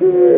Thank